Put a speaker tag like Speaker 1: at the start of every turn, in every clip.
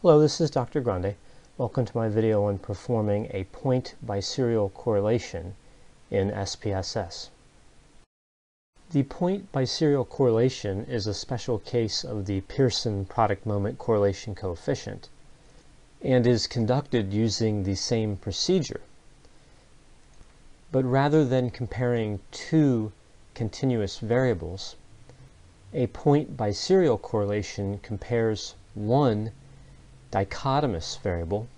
Speaker 1: Hello, this is Dr. Grande. Welcome to my video on performing a point biserial correlation in SPSS. The point biserial correlation is a special case of the Pearson product moment correlation coefficient and is conducted using the same procedure. But rather than comparing two continuous variables, a point biserial correlation compares one dichotomous variable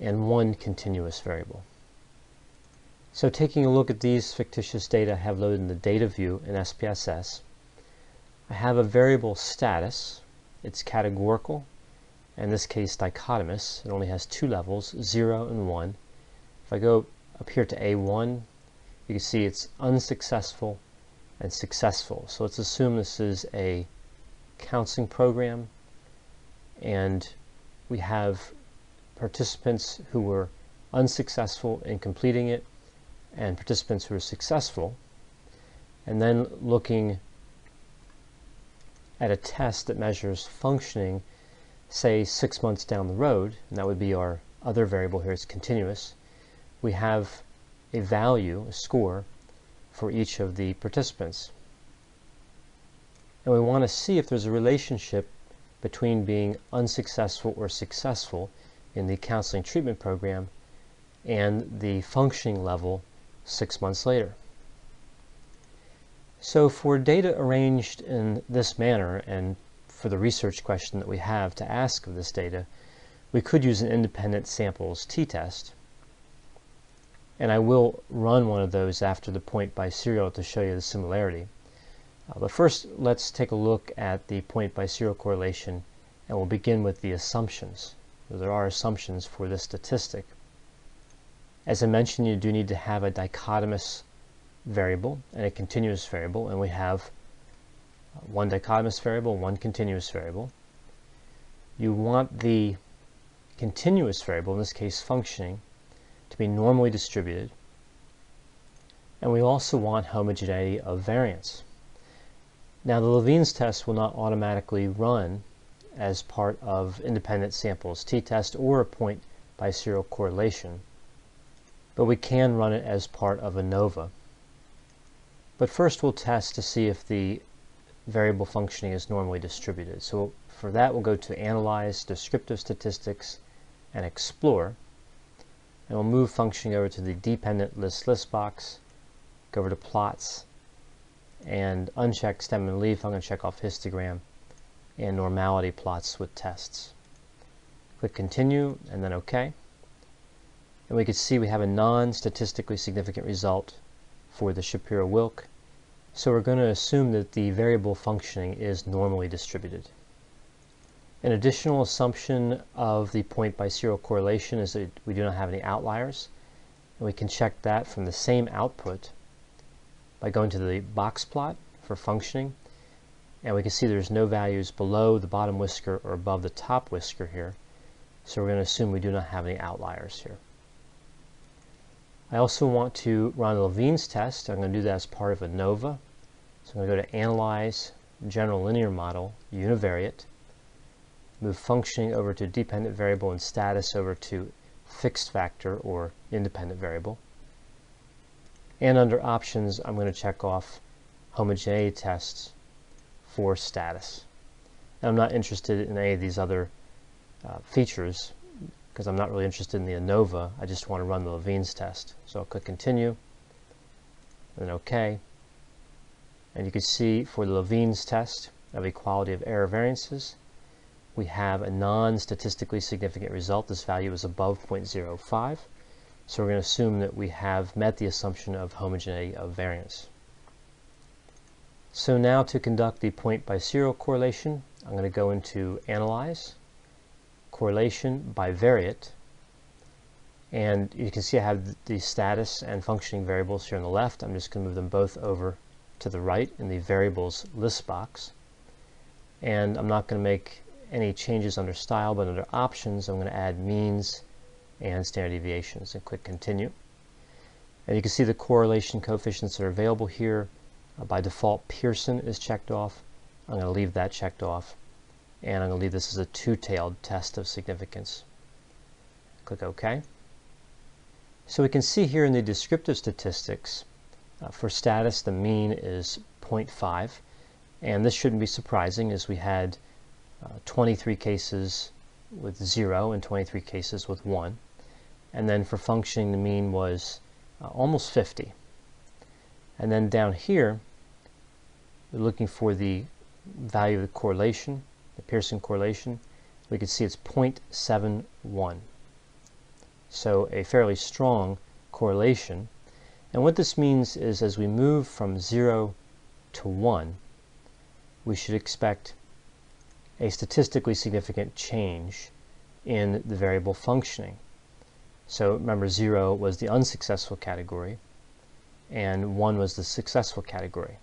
Speaker 1: and one continuous variable. So taking a look at these fictitious data I have loaded in the data view in SPSS, I have a variable status. It's categorical, in this case dichotomous. It only has two levels, 0 and 1. If I go up here to A1, you can see it's unsuccessful and successful. So let's assume this is a counseling program and we have participants who were unsuccessful in completing it and participants who were successful. And then looking at a test that measures functioning, say six months down the road, and that would be our other variable here, it's continuous, we have a value, a score, for each of the participants. And we want to see if there's a relationship between being unsuccessful or successful in the counseling treatment program and the functioning level six months later. So for data arranged in this manner and for the research question that we have to ask of this data, we could use an independent samples t-test. And I will run one of those after the point biserial to show you the similarity. Uh, but first, let's take a look at the point biserial correlation, and we'll begin with the assumptions. There are assumptions for this statistic. As I mentioned, you do need to have a dichotomous variable and a continuous variable, and we have one dichotomous variable, one continuous variable. You want the continuous variable, in this case functioning, to be normally distributed. And we also want homogeneity of variance. Now the Levene's test will not automatically run as part of independent samples t-test or a point biserial correlation, but we can run it as part of ANOVA. But first we'll test to see if the variable functioning is normally distributed. So for that we'll go to Analyze, Descriptive Statistics, and Explore. And we'll move functioning over to the Dependent List List box, go over to Plots, and uncheck stem and leaf. I'm going to check off histogram and normality plots with tests. Click continue and then OK. And we can see we have a non-statistically significant result for the Shapiro-Wilk. So we're going to assume that the variable functioning is normally distributed. An additional assumption of the point biserial correlation is that we do not have any outliers. And we can check that from the same output by going to the box plot for functioning. And we can see there's no values below the bottom whisker or above the top whisker here. So we're going to assume we do not have any outliers here. I also want to run a Levene's test. I'm going to do that as part of ANOVA. So I'm going to go to Analyze, General Linear Model, Univariate. Move functioning over to dependent variable and status over to fixed factor or independent variable. And under options, I'm going to check off homogeneity tests for status. And I'm not interested in any of these other uh, features because I'm not really interested in the ANOVA. I just want to run the Levene's test. So I'll click continue, and OK. And you can see for the Levene's test of equality of error variances, we have a non-statistically significant result. This value is above 0.05. So we're going to assume that we have met the assumption of homogeneity of variance. So now to conduct the point biserial correlation, I'm going to go into Analyze, Correlation bivariate, and you can see I have the status and functioning variables here on the left. I'm just going to move them both over to the right in the variables list box. And I'm not going to make any changes under style, but under options, I'm going to add means and standard deviations and click continue. And you can see the correlation coefficients that are available here. Uh, by default, Pearson is checked off. I'm going to leave that checked off. and I'm going to leave this as a two-tailed test of significance. Click OK. So we can see here in the descriptive statistics, uh, for status the mean is 0.5, and this shouldn't be surprising as we had uh, 23 cases with 0 and 23 cases with 1. And then for functioning the mean was uh, almost 50. And then down here, we're looking for the value of the correlation, the Pearson correlation. We can see it's 0.71. So a fairly strong correlation. And what this means is as we move from 0 to 1, we should expect a statistically significant change in the variable functioning. So remember 0 was the unsuccessful category and 1 was the successful category.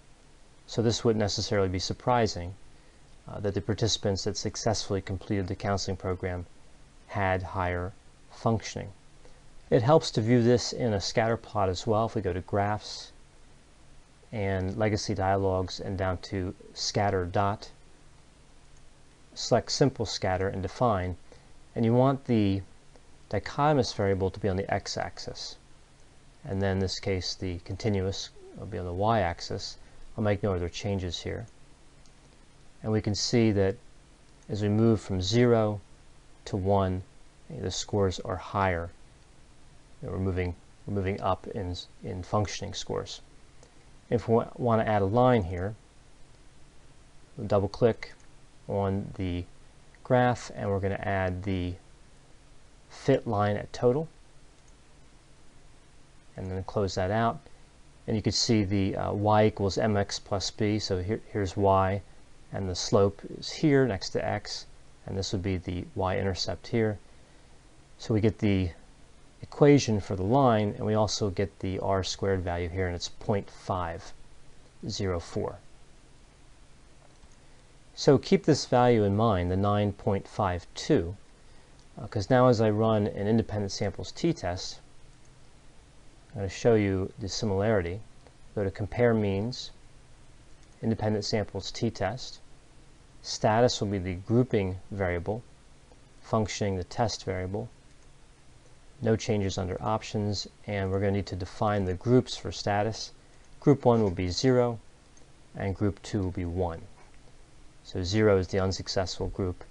Speaker 1: So this wouldn't necessarily be surprising uh, that the participants that successfully completed the counseling program had higher functioning. It helps to view this in a scatter plot as well. If we go to graphs and legacy dialogues and down to scatter dot, select simple scatter and define, and you want the dichotomous variable to be on the x-axis. And then in this case, the continuous will be on the y-axis. I'll make no other changes here. And we can see that as we move from 0 to 1, the scores are higher. We're moving, we're moving up in, in functioning scores. If we want to add a line here, we'll double click on the graph and we're going to add the fit line at total. And then close that out. And you can see the uh, y equals mx plus b. So here, here's y. And the slope is here next to x. And this would be the y-intercept here. So we get the equation for the line. And we also get the r squared value here. And it's 0.504 so keep this value in mind the 9.52 because uh, now as I run an independent samples t-test, I'm going to show you the similarity. Go to compare means, independent samples t-test. Status will be the grouping variable, functioning the test variable. No changes under options, and we're going to need to define the groups for status. Group 1 will be 0, and group 2 will be 1. So 0 is the unsuccessful group,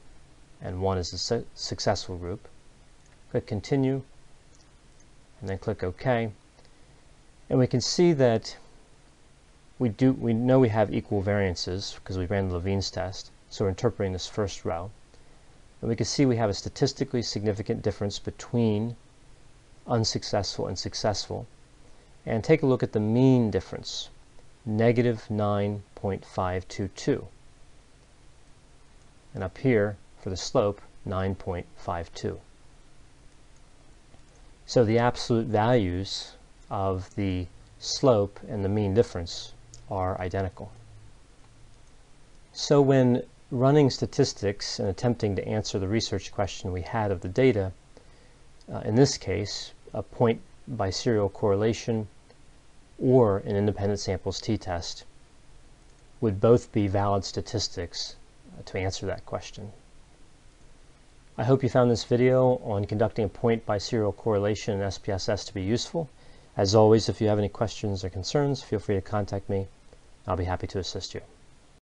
Speaker 1: and 1 is the su successful group. Click Continue, and then click OK. And we can see that we do we know we have equal variances because we ran the Levene's test, so we're interpreting this first row. And we can see we have a statistically significant difference between unsuccessful and successful. And take a look at the mean difference, negative 9.522. And up here, for the slope, 9.52. So the absolute values of the slope and the mean difference are identical. So when running statistics and attempting to answer the research question we had of the data, uh, in this case, a point biserial correlation or an independent samples t-test would both be valid statistics uh, to answer that question. I hope you found this video on conducting a point biserial correlation in SPSS to be useful. As always, if you have any questions or concerns, feel free to contact me. I'll be happy to assist you.